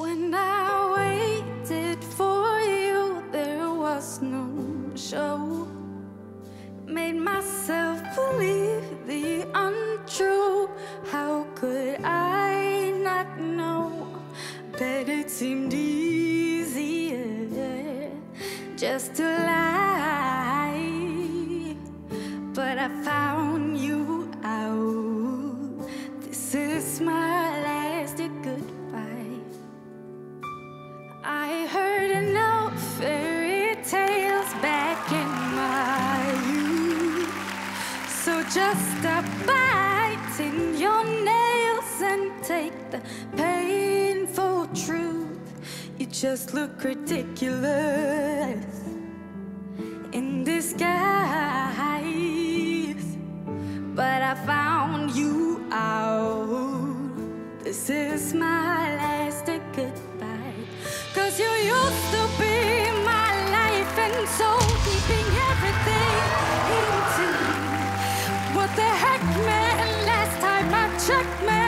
When I waited for you, there was no show. Made myself believe the untrue. How could I not know that it seemed easier just to lie? Just stop biting your nails and take the painful truth. You just look ridiculous in disguise. But I found you out. This is my last goodbye. Cause you used to be my life and soul. What the heck, man? Last time I checked, man.